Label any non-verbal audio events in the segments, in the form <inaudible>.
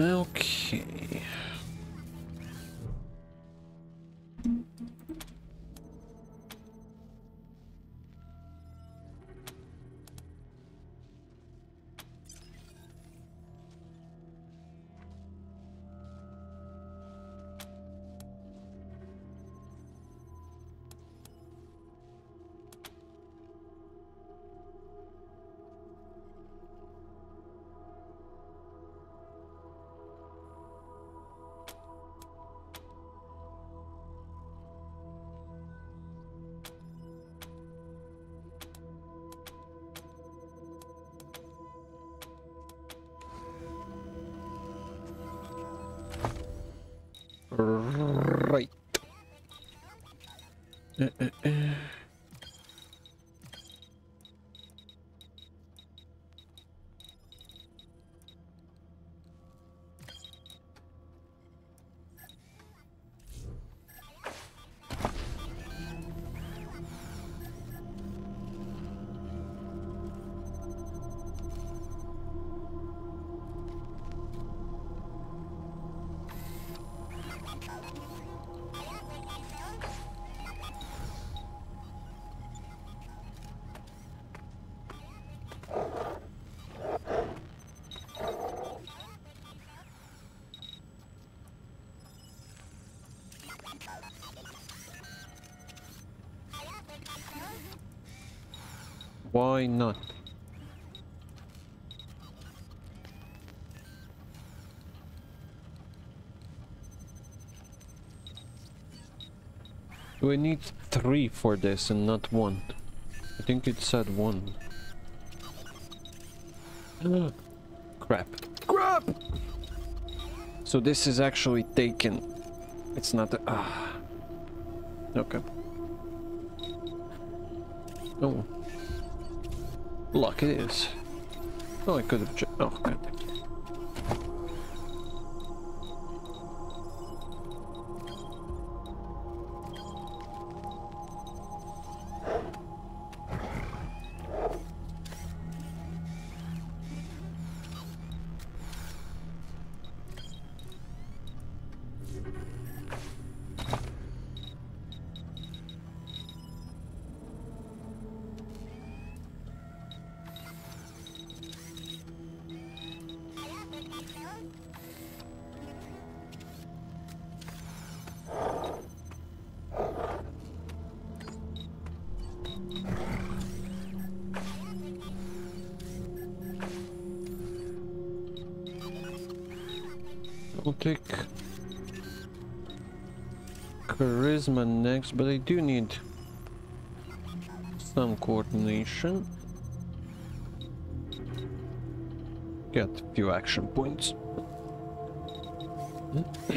Okay. Why not? Do I need three for this and not one? I think it said one. Crap. Crap! So this is actually taken. It's not a... Ah. Okay. Oh. Luck it is. Oh, I could have... Oh, god. Charisma next, but I do need some coordination. Get a few action points. <clears throat>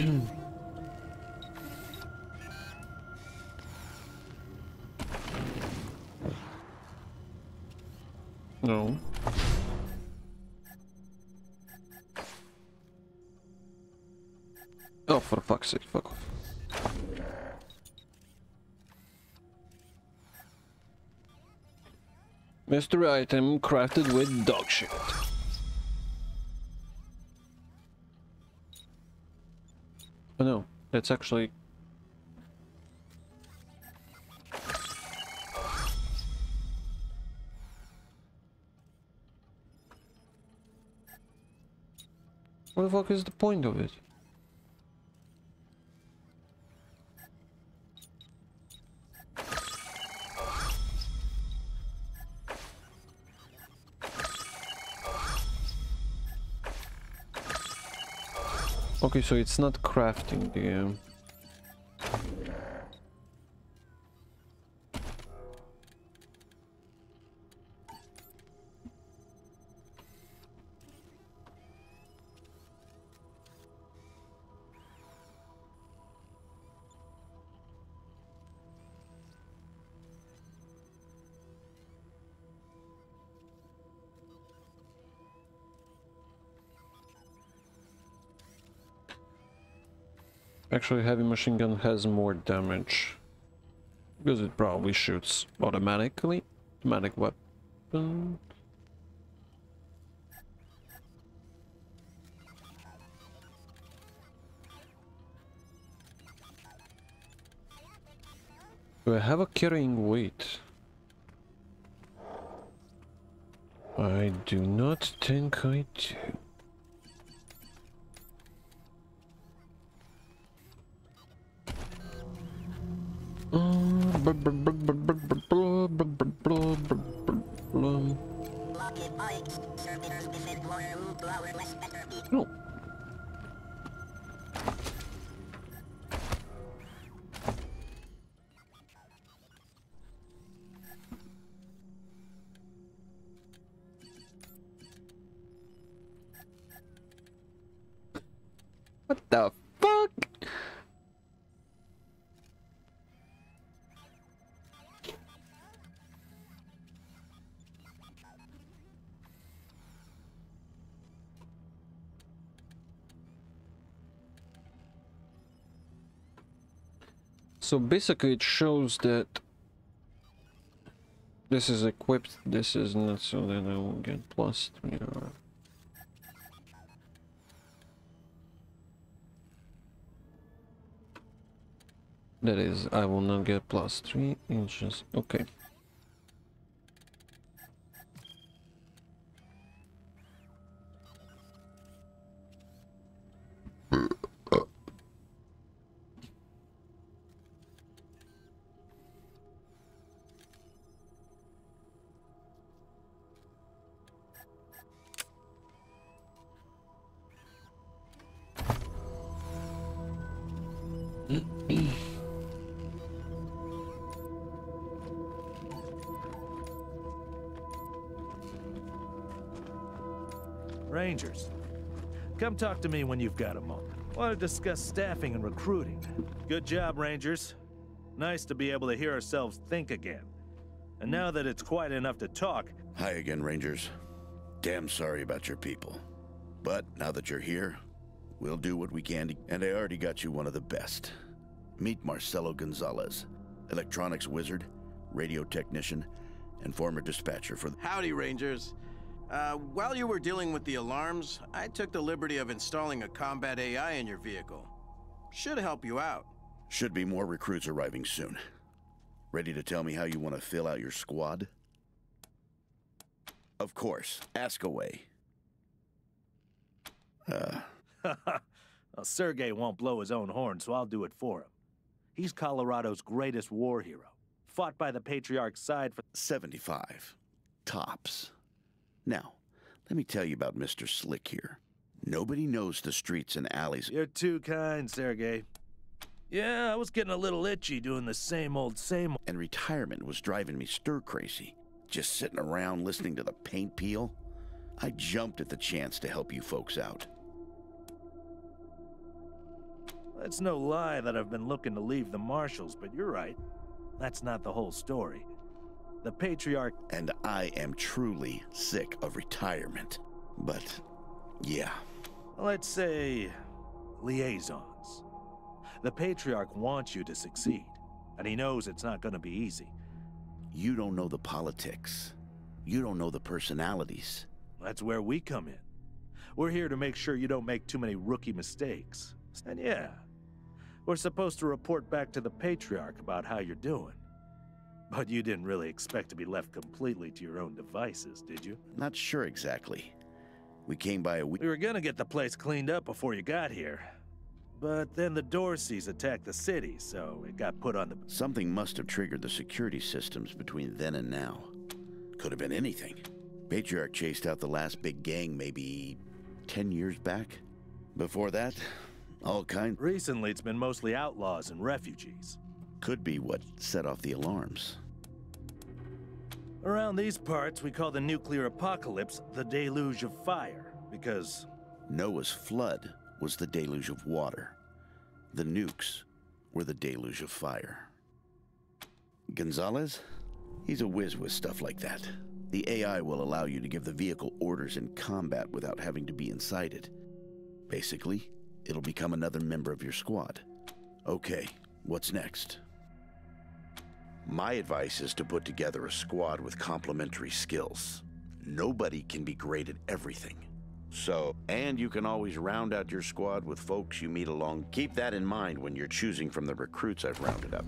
no. Oh, for fuck's sake, fuck off. Mystery item crafted with dog shit. Oh no, that's actually... What the fuck is the point of it? Okay, so it's not crafting the... Um... Actually, heavy machine gun has more damage. Because it probably shoots automatically. Automatic weapon. Do I have a carrying weight? I do not think I do. So basically it shows that this is equipped, this is not, so then I will get plus 3 or... That is, I will not get plus 3 inches. Okay. Talk to me when you've got a moment. Want to discuss staffing and recruiting. Good job, Rangers. Nice to be able to hear ourselves think again. And now that it's quiet enough to talk, Hi again, Rangers. Damn sorry about your people. But now that you're here, we'll do what we can to, and I already got you one of the best. Meet Marcelo Gonzalez, electronics wizard, radio technician, and former dispatcher for the Howdy, Rangers. Uh, while you were dealing with the alarms, I took the liberty of installing a combat AI in your vehicle. Should help you out. Should be more recruits arriving soon. Ready to tell me how you want to fill out your squad? Of course, ask away. Uh, well, <laughs> Sergey won't blow his own horn, so I'll do it for him. He's Colorado's greatest war hero. Fought by the Patriarch's side for 75. Tops. Now, let me tell you about Mr. Slick here. Nobody knows the streets and alleys. You're too kind, Sergey. Yeah, I was getting a little itchy doing the same old, same old. And retirement was driving me stir crazy. Just sitting around listening to the paint peel. I jumped at the chance to help you folks out. It's no lie that I've been looking to leave the Marshals, but you're right. That's not the whole story. The Patriarch. And I am truly sick of retirement. But, yeah. Let's say. liaisons. The Patriarch wants you to succeed, and he knows it's not going to be easy. You don't know the politics. You don't know the personalities. That's where we come in. We're here to make sure you don't make too many rookie mistakes. And yeah, we're supposed to report back to the Patriarch about how you're doing. But you didn't really expect to be left completely to your own devices, did you? Not sure exactly. We came by a week. We were gonna get the place cleaned up before you got here. But then the Dorseys attacked the city, so it got put on the... Something must have triggered the security systems between then and now. Could have been anything. Patriarch chased out the last big gang maybe 10 years back. Before that, all kinds. Recently, it's been mostly outlaws and refugees. Could be what set off the alarms. Around these parts, we call the nuclear apocalypse the deluge of fire, because... Noah's flood was the deluge of water. The nukes were the deluge of fire. Gonzalez? He's a whiz with stuff like that. The AI will allow you to give the vehicle orders in combat without having to be inside it. Basically, it'll become another member of your squad. Okay, what's next? My advice is to put together a squad with complementary skills. Nobody can be great at everything. So, and you can always round out your squad with folks you meet along. Keep that in mind when you're choosing from the recruits I've rounded up.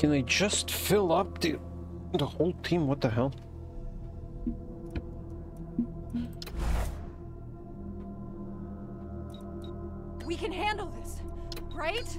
Can they just fill up the the whole team? What the hell? We can handle this, right?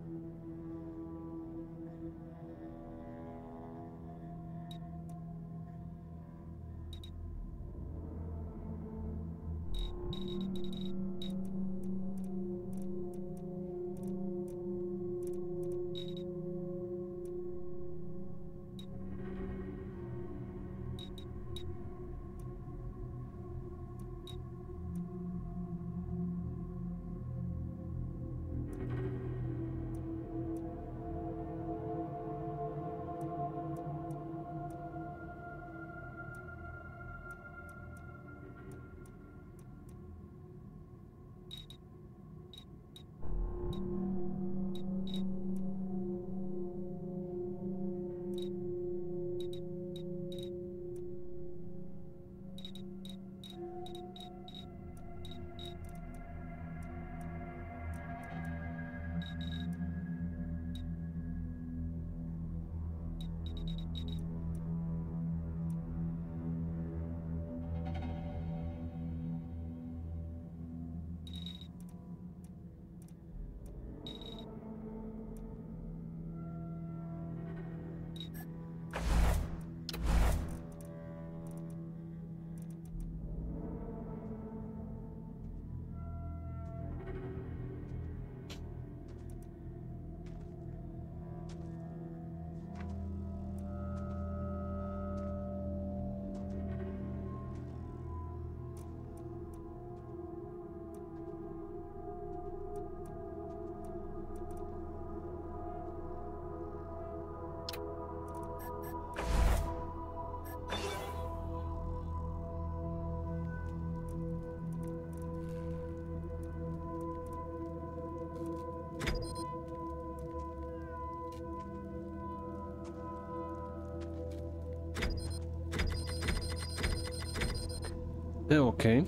Okay.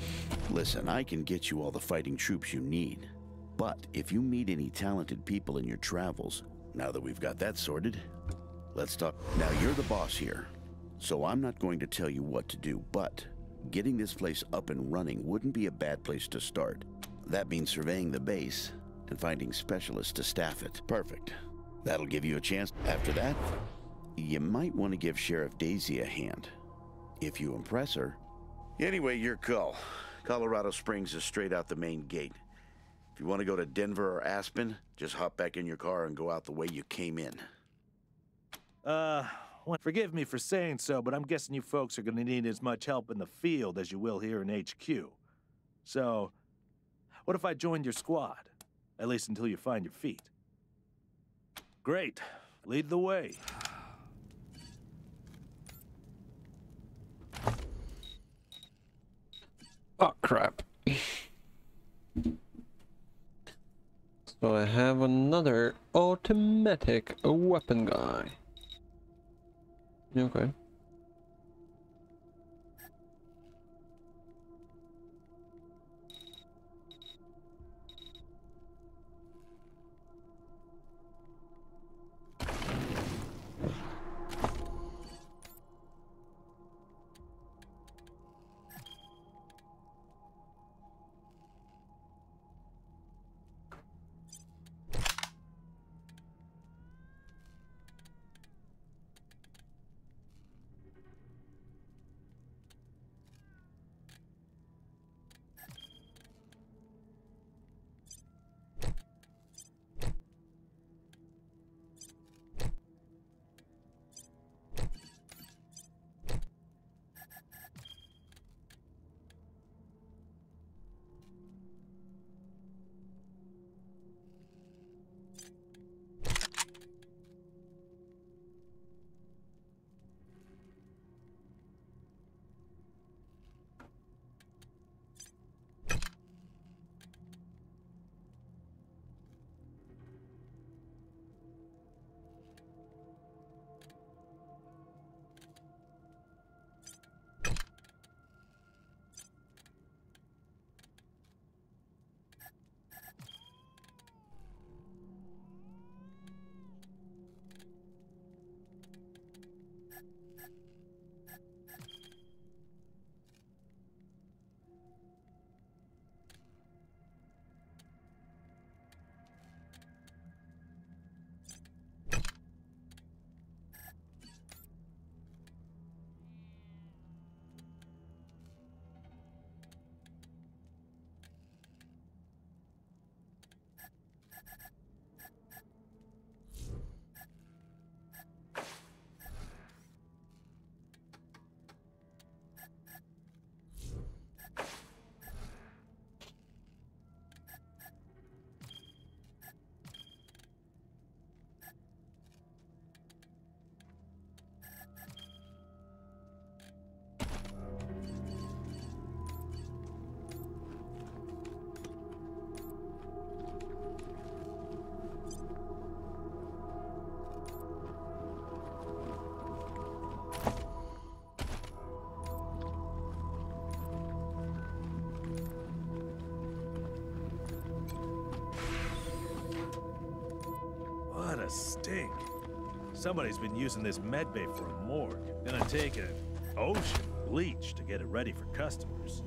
Listen, I can get you all the fighting troops you need. But if you meet any talented people in your travels, now that we've got that sorted, let's talk. Now, you're the boss here, so I'm not going to tell you what to do, but getting this place up and running wouldn't be a bad place to start. That means surveying the base and finding specialists to staff it. Perfect. That'll give you a chance. After that, you might want to give Sheriff Daisy a hand. If you impress her. Anyway, your call. Colorado Springs is straight out the main gate. If you want to go to Denver or Aspen, just hop back in your car and go out the way you came in. Uh, well, forgive me for saying so, but I'm guessing you folks are gonna need as much help in the field as you will here in HQ. So, what if I joined your squad? At least until you find your feet. Great. Lead the way. Oh, crap. so I have another automatic weapon guy. Okay. A stink. Somebody's been using this medbay for a morgue. Gonna take an ocean bleach to get it ready for customers.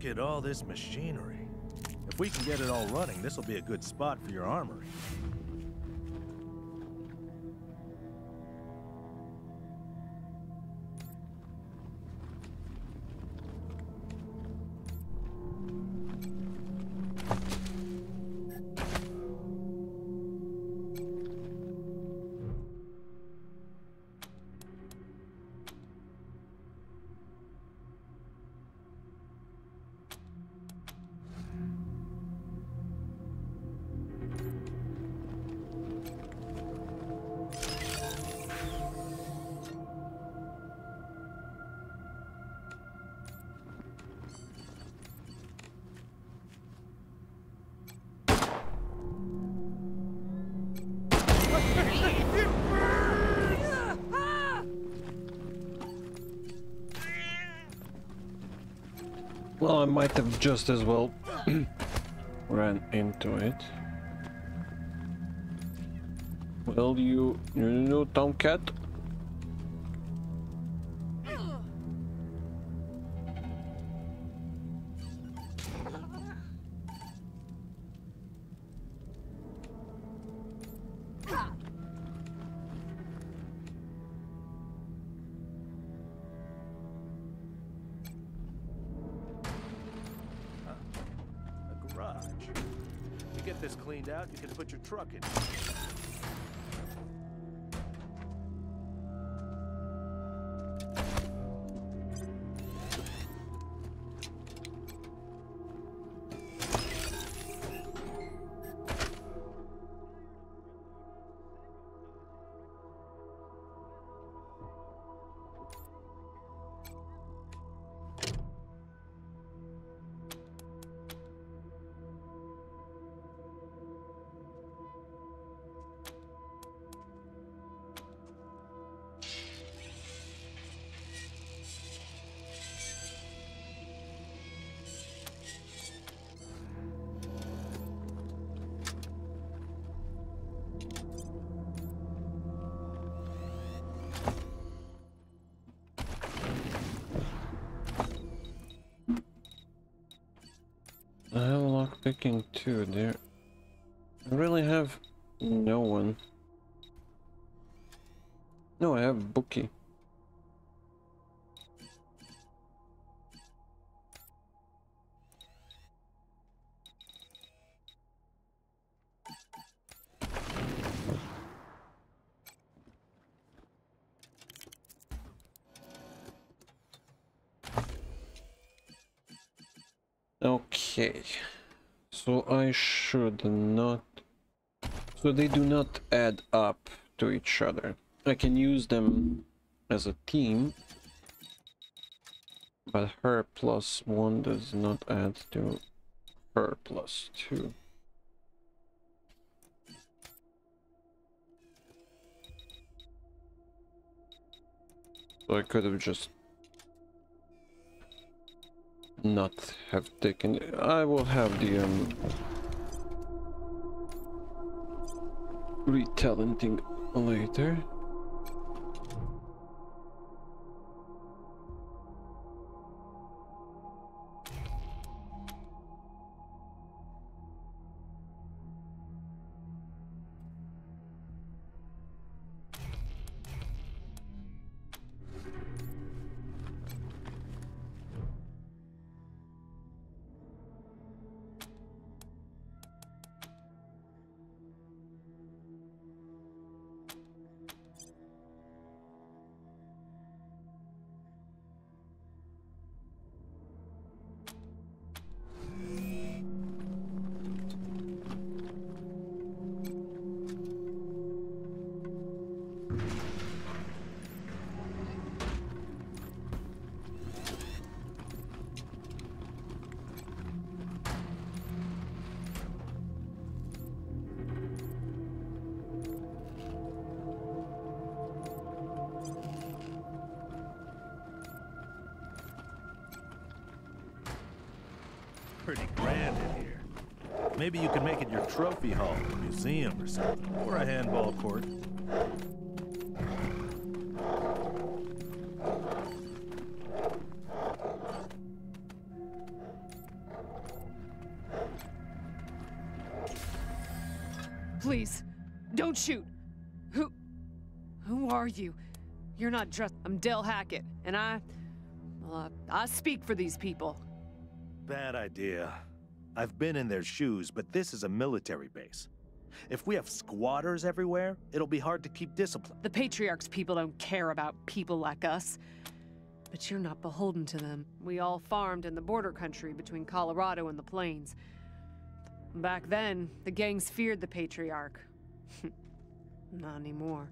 Look at all this machinery. If we can get it all running, this will be a good spot for your armory. Just as well <clears throat> ran into it. Well, you, you know, Tomcat? This cleaned out, you can put your truck in. Have lockpicking too. There, I really have no one. No, I have Bookie. Okay. So I should not... So they do not add up to each other. I can use them as a team. But her plus one does not add to her plus two. So I could have just not have taken I will have the um retalenting later. pretty grand in here. Maybe you could make it your trophy hall, a museum or something, or a handball court. Please, don't shoot. Who... who are you? You're not dressed... I'm Dell Hackett, and I... Well, I, I speak for these people. Bad idea. I've been in their shoes, but this is a military base. If we have squatters everywhere, it'll be hard to keep discipline. The Patriarch's people don't care about people like us. But you're not beholden to them. We all farmed in the border country between Colorado and the plains. Back then, the gangs feared the Patriarch. <laughs> not anymore.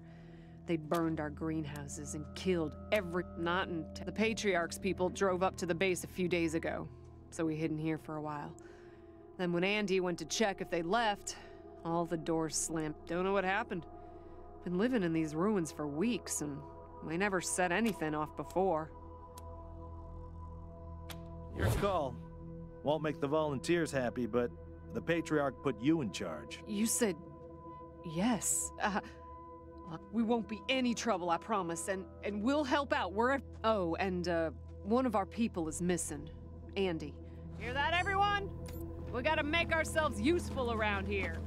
They burned our greenhouses and killed every. Not in. The Patriarch's people drove up to the base a few days ago, so we hid in here for a while. Then, when Andy went to check if they left, all the doors slammed. Don't know what happened. Been living in these ruins for weeks, and we never set anything off before. Your call. Won't make the volunteers happy, but the Patriarch put you in charge. You said yes. Uh, we won't be any trouble, I promise, and and we'll help out wherever. Oh, and uh, one of our people is missing, Andy. Hear that, everyone? We gotta make ourselves useful around here.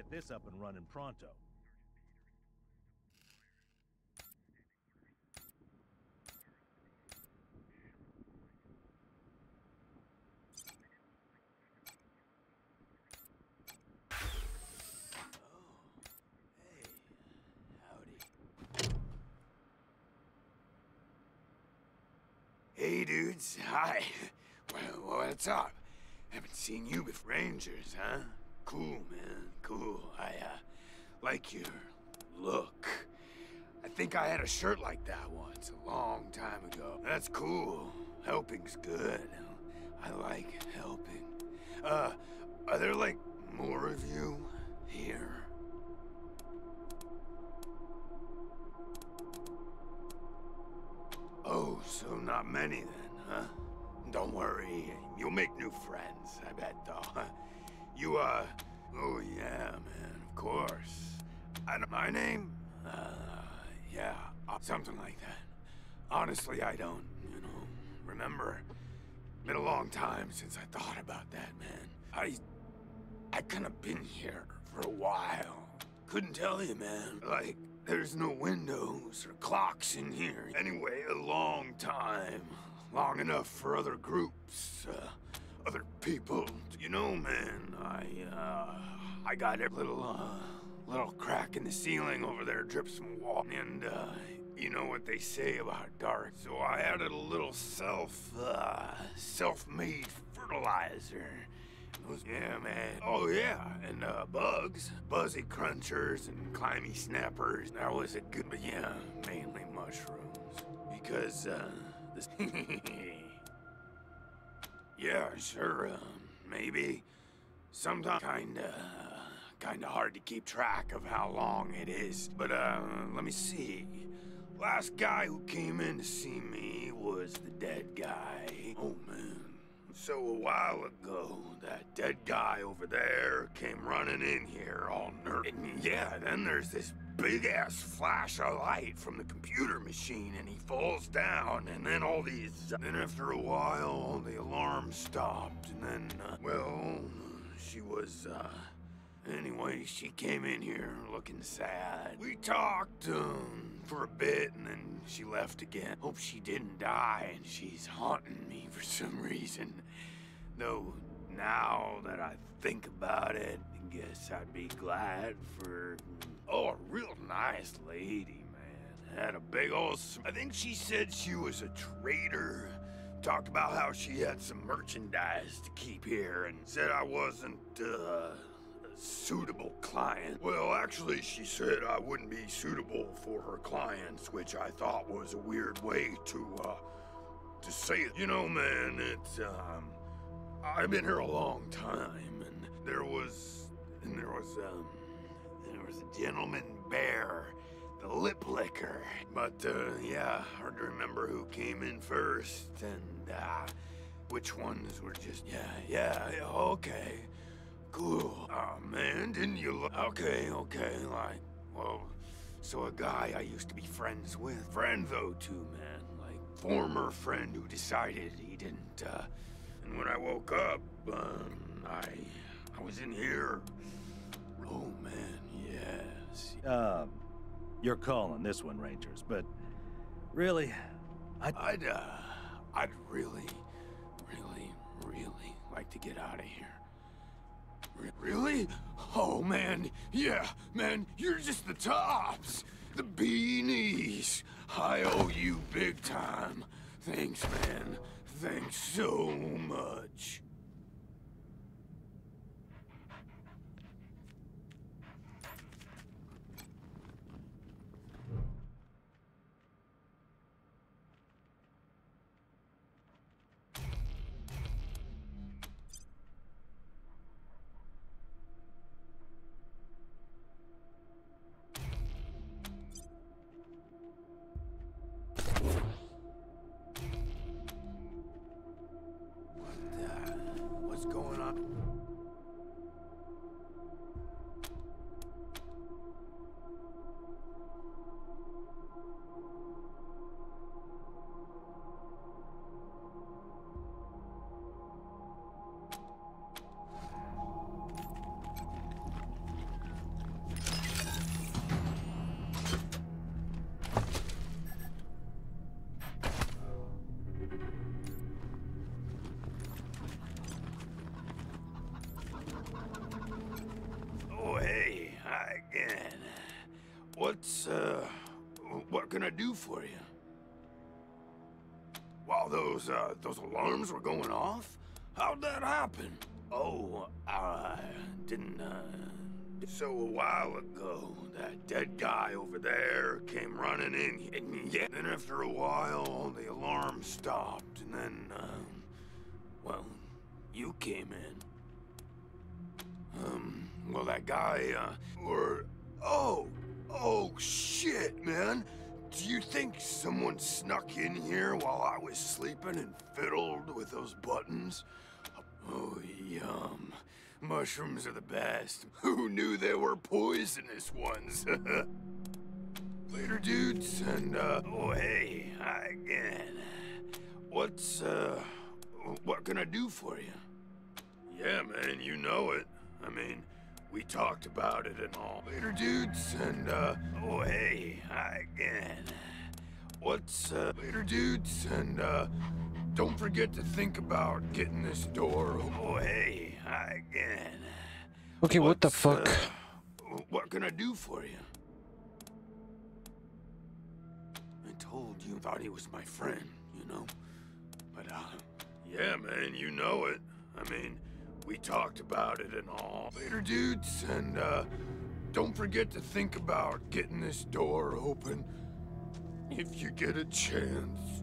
Get this up and running pronto. Hey, dudes. Hi. <laughs> Well, what's up? Haven't seen you with Rangers, huh? Cool. Cool. Like your look. I think I had a shirt like that once, a long time ago. That's cool. Helping's good. I like helping. Uh, are there, like, more of you here? Oh, so not many then, huh? Don't worry, you'll make new friends, I bet, though. <laughs> You, uh, oh yeah, man, of course. And my name? Uh, yeah, uh, something like that. Honestly, I don't, you know, remember. Been a long time since I thought about that, man. I, I kind of been here for a while. Couldn't tell you, man. Like, there's no windows or clocks in here. Anyway, a long time. Long enough for other groups, uh, other people. You know, man, I, uh, I got a little, uh, little crack in the ceiling over there, drips some water, and, uh, you know what they say about dark. So I added a little self, uh, self-made fertilizer. Yeah, man. Oh, yeah, and, uh, bugs. Buzzy crunchers and climby snappers. That was a good, but yeah, mainly mushrooms. Because, uh, this <laughs> yeah, sure, um, maybe. Sometimes kinda, kinda hard to keep track of how long it is. But, uh, let me see. Last guy who came in to see me was the dead guy. Oh, man. So a while ago, that dead guy over there came running in here all nervous. Yeah, then there's this big ass flash of light from the computer machine and he falls down and then all these then after a while the alarms stopped and then uh, well she was uh anyway she came in here looking sad we talked um for a bit and then she left again hope she didn't die and she's haunting me for some reason though now that i think about it i guess i'd be glad for Oh, a real nice lady, man. Had a big old. I think she said she was a trader. Talked about how she had some merchandise to keep here and said I wasn't, uh, suitable client. Well, actually, she said I wouldn't be suitable for her clients, which I thought was a weird way to, uh, to say it. You know, man, it's, um, I've been here a long time, and there was, and there was, um, there was a gentleman bear, the lip licker. But, uh, yeah, hard to remember who came in first, and, uh, which ones were just, yeah, yeah, yeah, okay. Cool. Oh, man, didn't you look? Okay, okay, like, well, so a guy I used to be friends with. Friend, though, too, man. Like, former friend who decided he didn't, uh, and when I woke up, um, I, I was in here. Oh, man, yes. Um, you're calling this one, Rangers, but really, I'd... I'd, uh, I'd really, really, really like to get out of here. Re- really? Oh, man, yeah, man, you're just the tops. The beanies. I owe you big time. Thanks, man. Thanks so much. What's, uh, what can I do for you? While those, uh, those alarms were going off? How'd that happen? Oh, I didn't, uh... So a while ago, that dead guy over there came running in, and yeah, then after a while, the alarm stopped, and then, um, well, you came in. Um, well, that guy, uh, or, oh, oh, shit, man. Do you think someone snuck in here while I was sleeping and fiddled with those buttons? Oh, yum. Mushrooms are the best. <laughs> Who knew they were poisonous ones? <laughs> Later, dudes, and, uh, oh, hey, hi again. What's, uh, what can I do for you? Yeah, man, you know it. I mean, we talked about it and all. Later, dudes, and, uh, oh, hey, hi again. What's, uh, later, dudes, and, uh, don't forget to think about getting this door. Oh, hey, hi again. Okay, what the fuck? uh, what can I do for you? I told you, thought he was my friend, you know? But, uh, yeah, man, you know it. I mean, we talked about it and all. Later, dudes, and, uh, don't forget to think about getting this door open if you get a chance.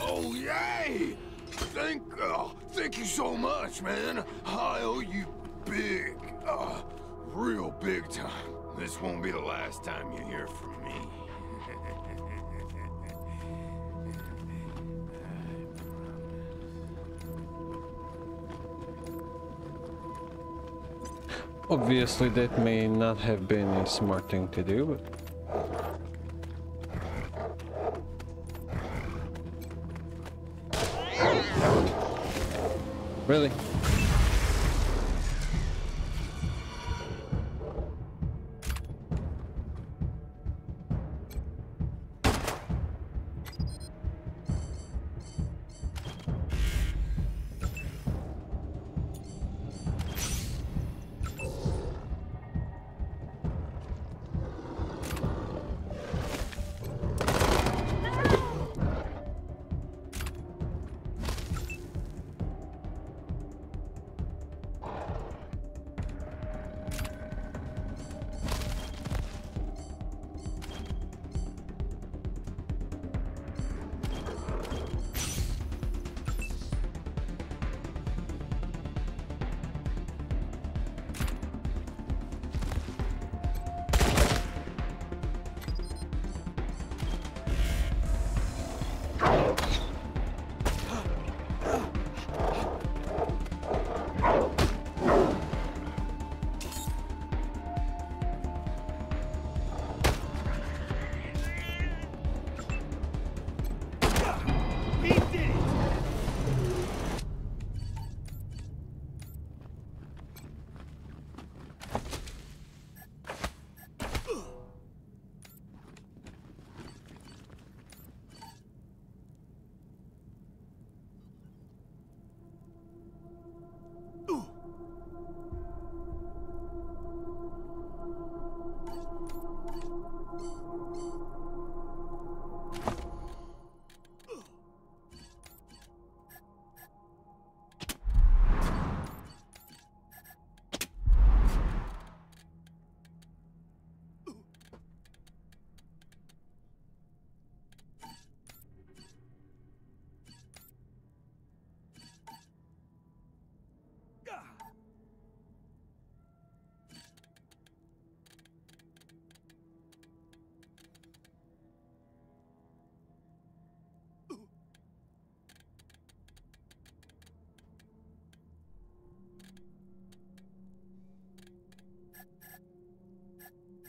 Oh, yay! Thank, uh, thank you so much, man. I owe you big, uh, real big time. This won't be the last time you hear from me. <laughs> Obviously, that may not have been a smart thing to do, but. Really?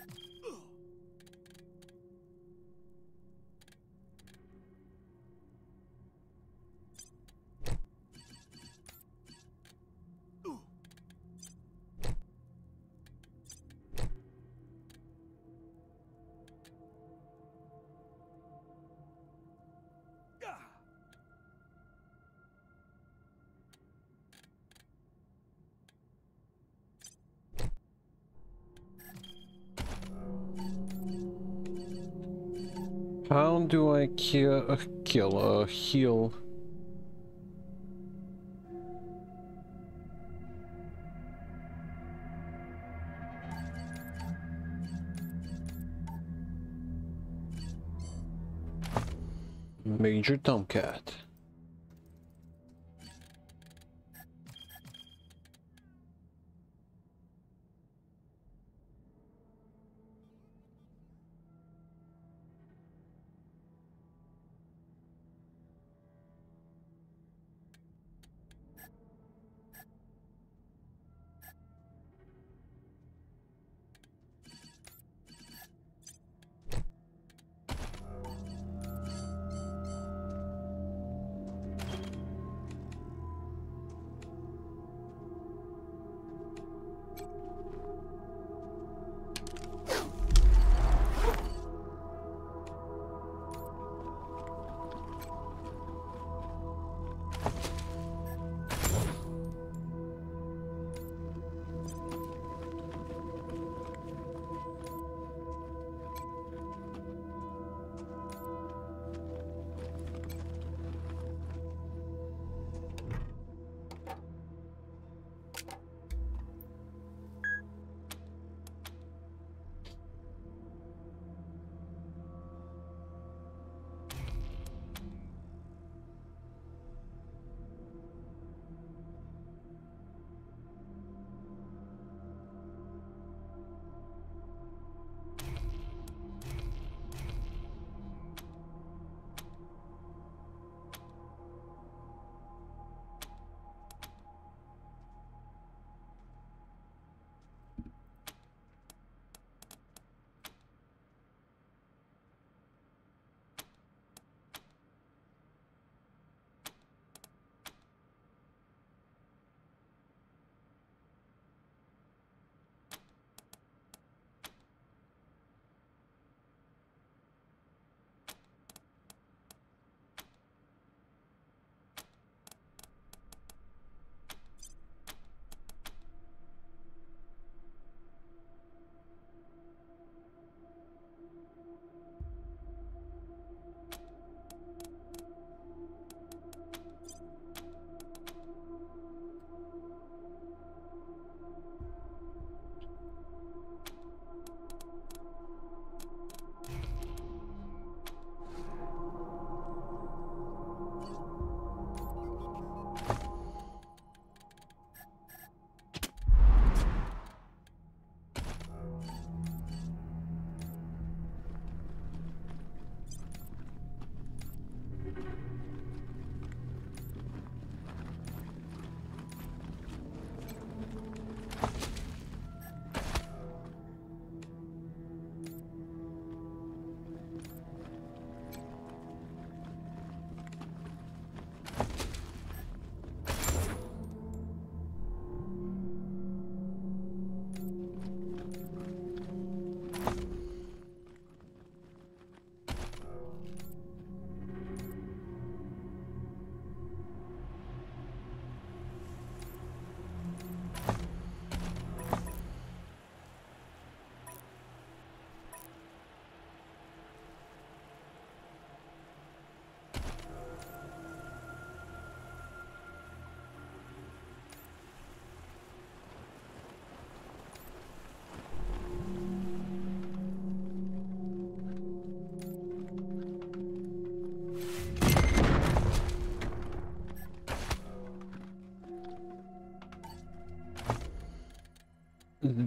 you How do I kill a kill a heal? Major Tomcat.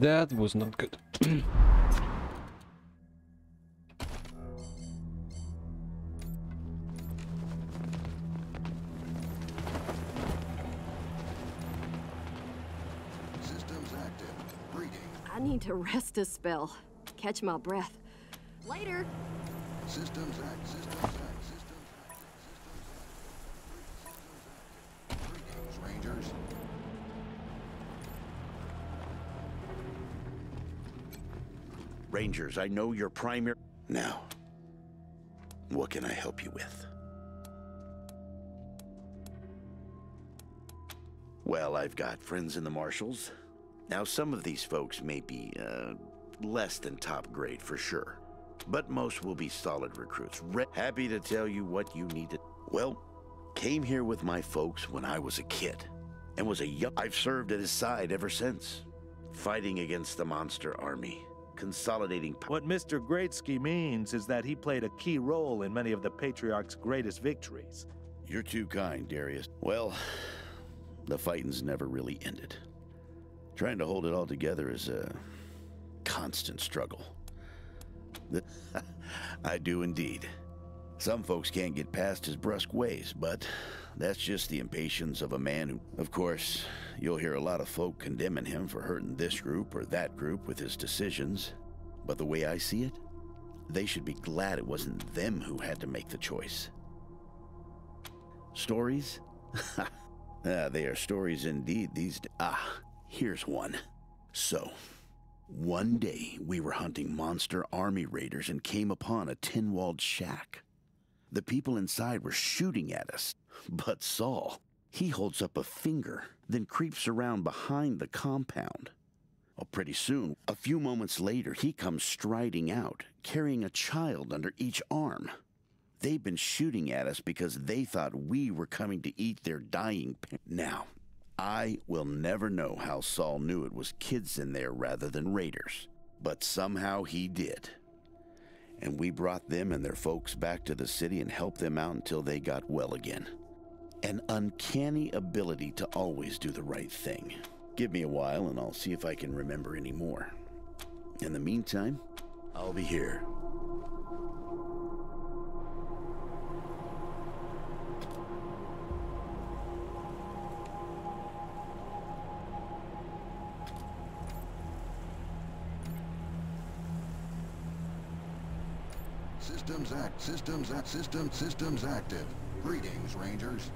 That was not good. <clears throat> I need to rest a spell. catch my breath. Later. Systems Act, Systems Act, Rangers, I know your primary... Now, what can I help you with? Well, I've got friends in the Marshals. Now, some of these folks may be, uh, less than top grade for sure. But most will be solid recruits. Re happy to tell you what you need to... Well, came here with my folks when I was a kid. And was a young... I've served at his side ever since. Fighting against the monster army. Consolidating... p- What Mr. Greatsky means is that he played a key role in many of the Patriarch's greatest victories. You're too kind, Darius. Well, the fighting's never really ended. Trying to hold it all together is a constant struggle. <laughs> I do indeed. Some folks can't get past his brusque ways, but that's just the impatience of a man who, of course, you'll hear a lot of folk condemning him for hurting this group or that group with his decisions. But the way I see it, they should be glad it wasn't them who had to make the choice. Stories? <laughs> ah, they are stories indeed these days. Ah, here's one. So, one day we were hunting monster army raiders and came upon a tin walled shack. The people inside were shooting at us, but Saul, he holds up a finger, then creeps around behind the compound. Well, pretty soon, a few moments later, he comes striding out, carrying a child under each arm. They've been shooting at us because they thought we were coming to eat their dying pa- Now, I will never know how Saul knew it was kids in there rather than raiders, but somehow he did. And we brought them and their folks back to the city and helped them out until they got well again. An uncanny ability to always do the right thing. Give me a while and I'll see if I can remember any more. In the meantime, I'll be here. Systems Act, Systems Act, System, Systems active. Greetings, Rangers.